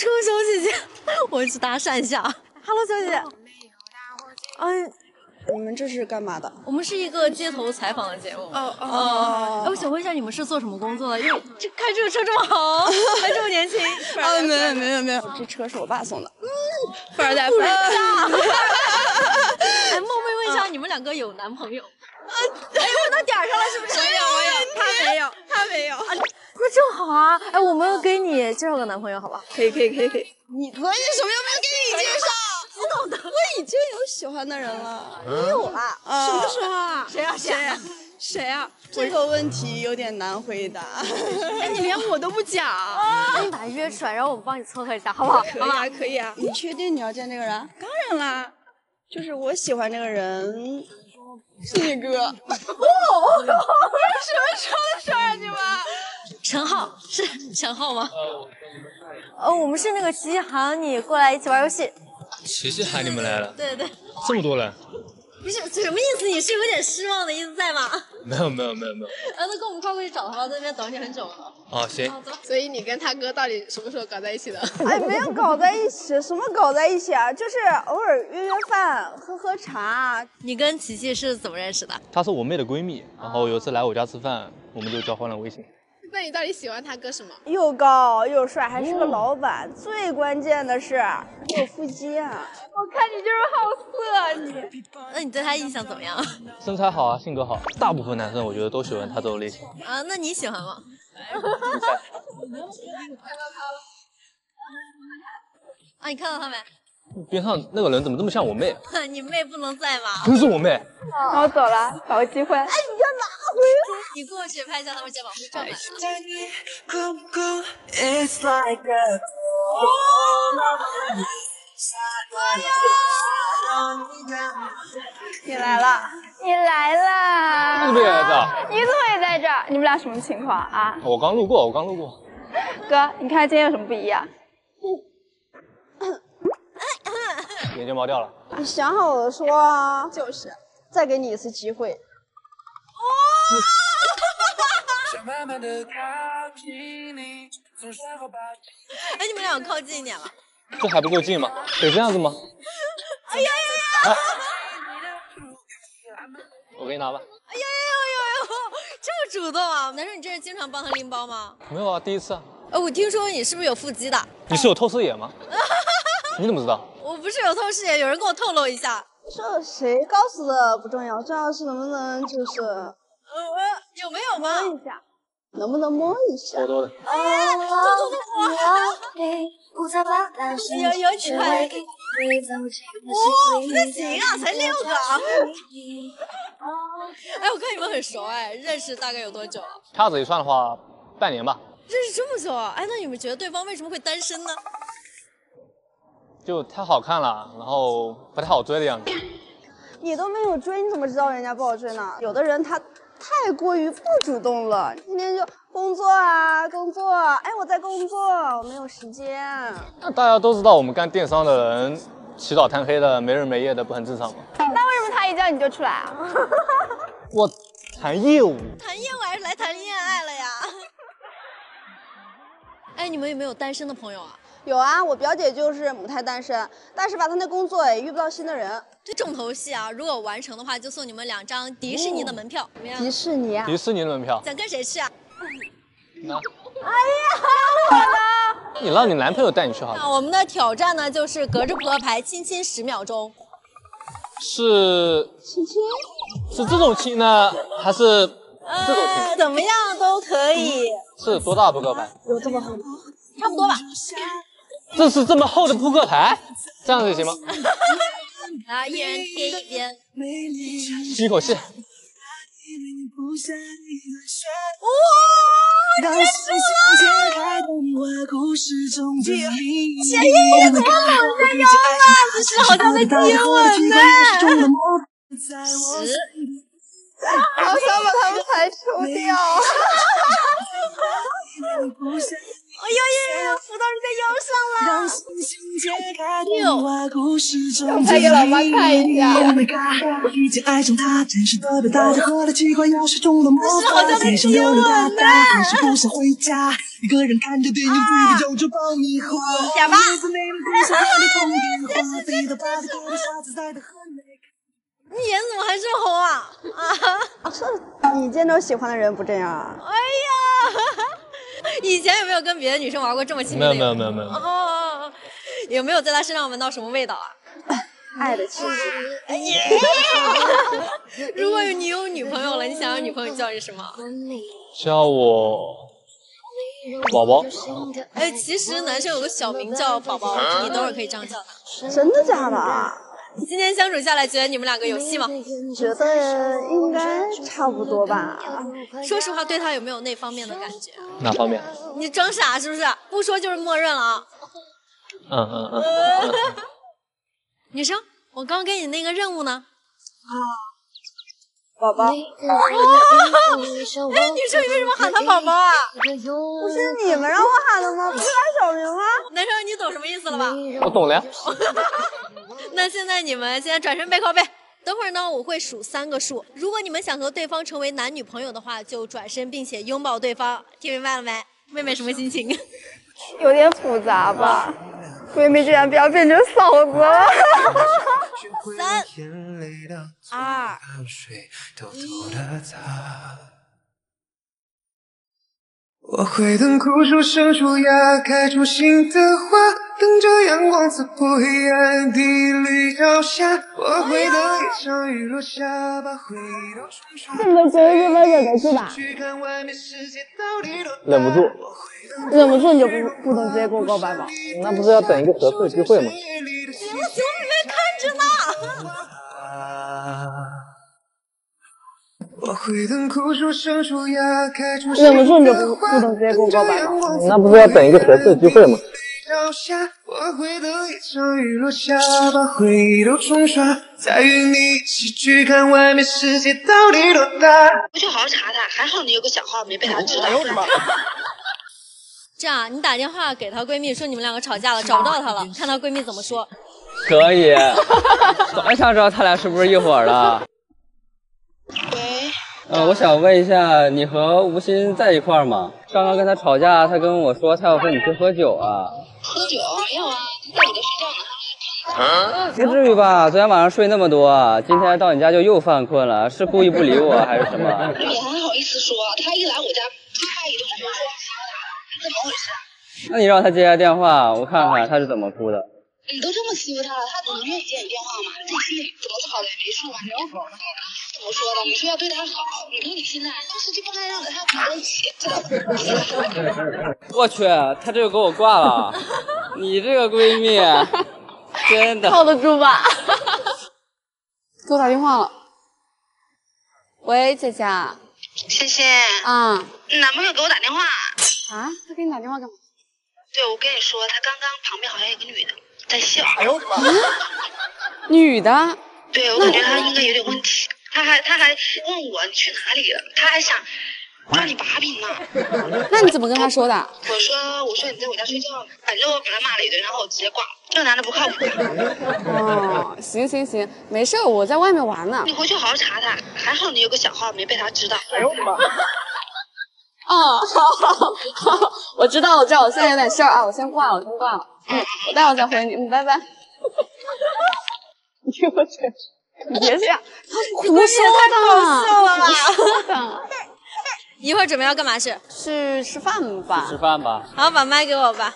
车小姐姐，我去搭讪一下。Hello，小姐姐。嗯，你们这是干嘛的？我们是一个街头采访的节目。哦哦。哎，我想问一下，你们是做什么工作的？因为这开这个车这么好，还这么年轻。啊，没有没有没有，这车是我爸送的。嗯富二代，富二代。哎，冒昧问一下，你们两个有男朋友？啊，哎，问到点上了，是不是？没有，没有，他没有，他没有。那正好啊，哎，我们给你介绍个男朋友，好吧？可以，可以，可以，可以。你可以什么又没有给你介绍？知道的，我已经有喜欢的人了。你有了？什么时候啊？谁啊？谁啊？谁啊？这个问题有点难回答。哎，你连我都不讲。那 你把他约出来，然后我们帮你撮合一下，好不好？可以啊，可以啊。你确定你要见这个人？当然啦，就是我喜欢这个人。是你哥，哦，什么时候的事儿？你们？陈浩是陈浩吗？呃，我们是那个琪琪喊你过来一起玩游戏。琪琪喊你们来了？对对对。这么多人？不是什么意思？你是有点失望的意思在吗？没有没有没有没有。啊，那跟我们快过去找他吧，在那边等你很久了。哦，行。所以你跟他哥到底什么时候搞在一起的？哎，没有搞在一起，什么搞在一起啊？就是偶尔约约饭，喝喝茶。你跟琪琪是怎么认识的？她是我妹的闺蜜，然后有次来我家吃饭，我们就交换了微信。那你到底喜欢他哥什么？又高又帅，还是个老板，最关键的是有腹肌啊！我看你就是好色你。那你对他印象怎么样？身材好啊，性格好，大部分男生我觉得都喜欢他这种类型。啊，那你喜欢吗？啊，你看到他没？边上那个人怎么这么像我妹？你妹不能在吗？不是我妹。那我走了，找个机会。哎，你要拿回来。你过去拍一下他们肩膀，照吧。你来了，你来了。你怎么也在这？你怎么也在这？你们俩什么情况啊？我刚路过，我刚路过。哥，你看今天有什么不一样？眼睫毛掉了。你想好了说啊。就是。再给你一次机会。哦。哎，你们俩靠近一点了。这还不够近吗？得这样子吗？哎呀呀呀！我给你拿吧。哎呀呀呀呀！这么主动啊，男生，你这是经常帮他拎包吗？没有啊，第一次啊。呃，我听说你是不是有腹肌的？你是有透视眼吗？你怎么知道？我不是有透视眼，有人给我透露一下。这谁告诉的不重要，重要是能不能就是，呃，有没有吗？摸一下，能不能摸一下？多多的。哎呀，偷偷的摸。有有几块？哇，不行啊，才六个。哎，我看你们很熟哎，认识大概有多久了？掐指一算的话，半年吧。认识这么久啊？哎，那你们觉得对方为什么会单身呢？就太好看了，然后不太好追的样子。你都没有追，你怎么知道人家不好追呢？有的人他太过于不主动了，天天就工作啊工作，哎我在工作，我没有时间。那大家都知道我们干电商的人起早贪黑的，没日没夜的，不很正常吗？那为什么他一叫你就出来啊？我谈业务。谈业务还是来谈恋爱了呀？哎，你们有没有单身的朋友啊？有啊，我表姐就是母胎单身，但是吧，她那工作也遇不到新的人。这重头戏啊，如果完成的话，就送你们两张迪士尼的门票，怎么样？迪士尼啊？迪士尼的门票。想跟谁去啊？那。哎呀，我呢？你让你男朋友带你去好了。那我们的挑战呢，就是隔着扑克牌亲亲十秒钟。是亲亲？是这种亲呢，还是这种亲？怎么样都可以。是多大扑克牌？有这么厚吗？差不多吧。这是这么厚的扑克牌，这样子行吗？啊，一人贴一边，吸一口气。哇！结束了！前一夜怎么好像要了？不是好像在接吻呢？十，好想把他们排除掉。哎呦呦呦！扶到你的腰上了。六，拍给老妈看一下。不是好像在接吻呢。一个人看着电影，嘴里嚼着爆米花。哑巴。你眼怎么还这么红啊？啊！你见到喜欢的人不这样啊？哎呀，以前有没有跟别的女生玩过这么亲密的？没有没有没有没有。哦，有没有在她身上闻到什么味道啊？爱的气息。如果你有女朋友了，你想让女朋友叫你什么？叫我宝宝。哎，其实男生有个小名叫宝宝，你等会儿可以这样叫他。真的假的？今天相处下来，觉得你们两个有戏吗？觉得应该差不多吧。说实话，对他有没有那方面的感觉？哪方面？你装傻是不是？不说就是默认了啊。嗯嗯嗯。女生，我刚给你那个任务呢。啊，宝宝。哎，女生，你为什么喊他宝宝啊？不是你们让我喊的吗？不是喊小名吗？男生，你懂什么意思了吧？我懂了呀。那现在你们现在转身背靠背，等会儿呢我会数三个数，如果你们想和对方成为男女朋友的话，就转身并且拥抱对方，听明白了没？妹妹什么心情？有点复杂吧，闺蜜居然不要变成嫂子了。三、二、一。我会等枯树生出芽，开出新的花，等着阳光刺破黑暗，地里朝霞。我会等一场雨落下，把回忆都冲刷。这个闺蜜们忍得住吧？忍不住。忍不住你就不不能直接给我告白吗？那不是要等一个合适的机会吗？行了行了，妹妹看着呢。忍不住你就不不能直接给我告白吗？那不是要等一个合适的机会吗？我会等一场雨落下，把回忆都冲刷，再与你一起去看外面世界到底多大。回去好好查查，还好你有个小号没被他知道。这样，你打电话给她闺蜜说你们两个吵架了，找不到她了，看她闺蜜怎么说。可以，怎么想知道他俩是不是一伙的？喂。呃，我想问一下，你和吴昕在一块儿吗？刚刚跟他吵架，他跟我说他要和你去喝酒啊。喝酒？没有啊，他在里头睡觉呢。不至于吧？昨天晚上睡那么多，今天到你家就又犯困了，是故意不理我还是什么？你还好意思说？他一来我家，他一动就说怎么回事？那你让他接下电话，我看看他是怎么哭的。你都这么欺负他了，他能愿意接你电话吗？自己心里怎么好的也没数吧？怎么说的？你说要对他好，你看你现在，当时就不该让他起，我去，他这就给我挂了。你这个闺蜜，真的靠得住吧？给我打电话了。喂，姐姐。欣欣。啊。男朋友给我打电话。啊？他给你打电话干嘛？对，我跟你说，他刚刚旁边好像有个女的在笑。哎呦我的妈！女的？对，我感觉他应该有点问题。他还他还问我你去哪里了，他还想抓你把柄呢。那你怎么跟他说的？我说我说你在我家睡觉呢，反正我把他骂了一顿，然后我直接挂了。这个男的不靠谱。哦，行行行，没事，我在外面玩呢。你回去好好查查，还好你有个小号没被他知道。哎呦我的妈！哦，好好好，我知道，我知道，我现在有点事儿啊，我先挂了，我先挂了。嗯，我待会再回你，嗯，拜拜。你我去。你别这样，他胡说太搞笑了吧！一会儿准备要干嘛去？去吃饭吧。吃饭吧。好，把麦给我吧。